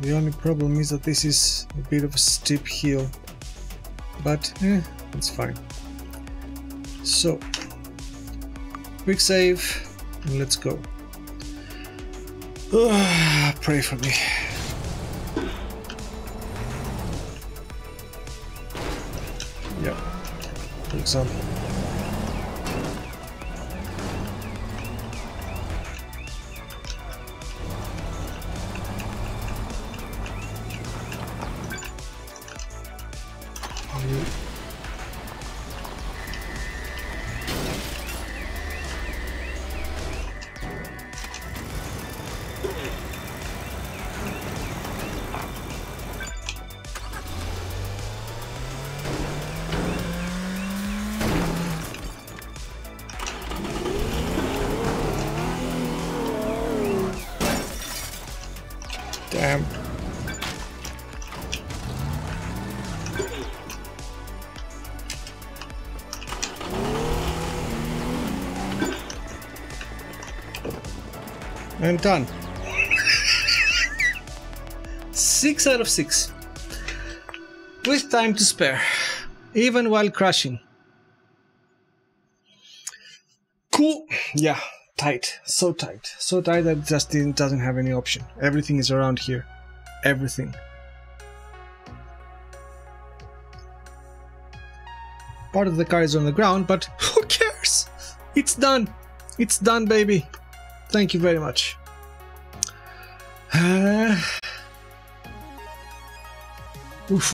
The only problem is that this is a bit of a steep hill, but eh, it's fine. So, quick save, and let's go. Ah, pray for me. Yeah, for example. Damn. And done. Six out of six. With time to spare. Even while crashing. Cool. Yeah, tight. So tight. So tight that just doesn't have any option. Everything is around here. Everything. Part of the car is on the ground, but who cares? It's done. It's done, baby. Thank you very much. Uh, oof.